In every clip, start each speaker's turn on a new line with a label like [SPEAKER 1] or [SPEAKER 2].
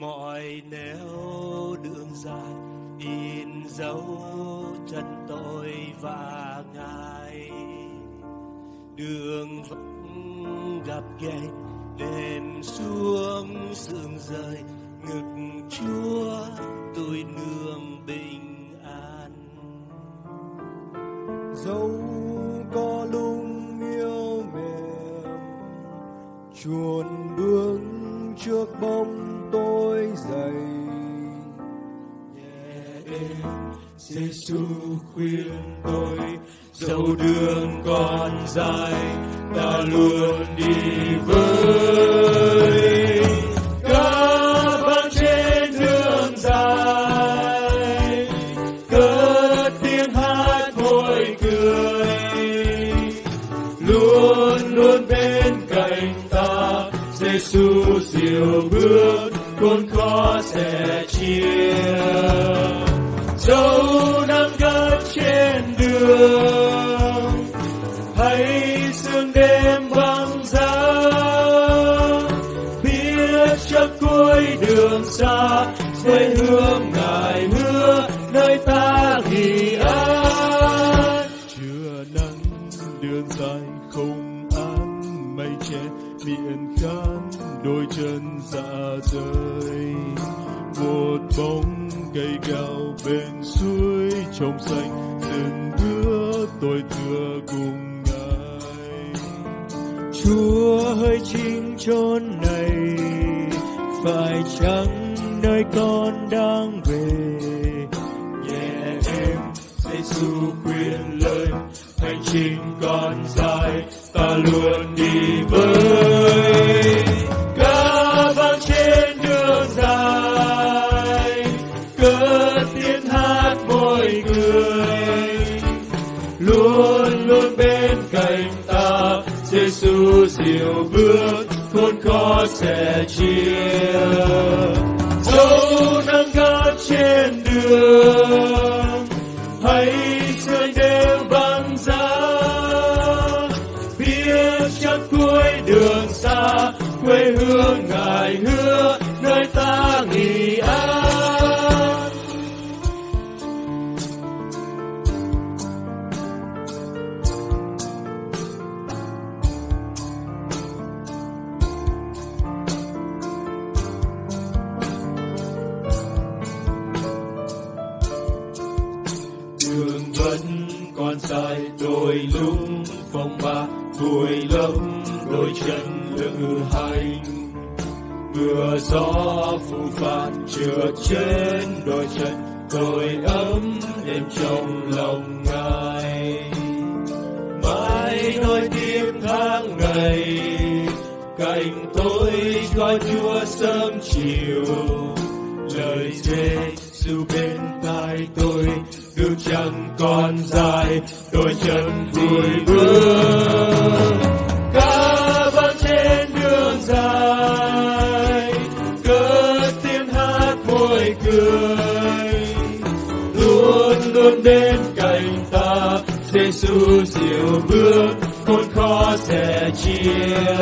[SPEAKER 1] mọi nẻo đường dài, in dấu chân tôi và ngài. Đường vẫn gặp ghềnh đêm xuống sương rơi ngực chúa tôi nương bình an.
[SPEAKER 2] Dẫu có lung yêu mềm, chuồn bước trước bóng tôi dày.
[SPEAKER 1] Nhẹ êm Giêsu khuyên tôi, dẫu đường còn dài, ta luôn đi với các bạn trên nhiều bước, con khó sẽ chia. Dẫu nắng gắt trên đường, hay sương đêm vắng giá biết chắc cuối đường xa quê hương ngài hứa nơi ta nghỉ an
[SPEAKER 2] chưa nắng, đường dài không an, mây che, miệng khăn đôi chân dạ rơi một bóng cây cao bên suối trong xanh từng bữa tôi thưa cùng ngài. Chúa hơi chính chốn này phải chăng nơi con đang về?
[SPEAKER 1] Nhẹ em, Giêsu khuyên lời hành trình còn dài ta luôn đi với. Chúa diệu bước khôn khó sẽ chia. Dẫu nắng gắt trên đường, hay sương đêm vắng giá. Biết chắc cuối đường xa, quê hương ngài phong ba vui lấp đôi chân lữ hành. Mưa gió phù phạt trượt trên đôi chân tôi ấm đêm trong lòng ngài. Mãi nói tiếp tháng ngày cạnh tôi có chúa sớm chiều, lời Giêsu bên tai tôi đường chẳng còn dài, đôi chân vui bước. Ca vang trên đường dài, cất tiếng hát vui cười. Luôn luôn bên cạnh ta Giêsu diệu bước, khôn khó sẽ chia.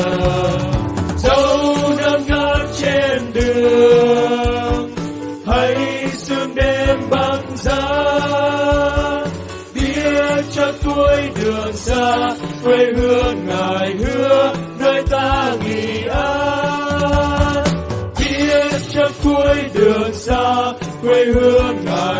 [SPEAKER 1] Dẫu năm gắt trên đường quê hương ngài hứa, nơi ta nghỉ an. Biết chắc cuối đường xa, quê hương ngài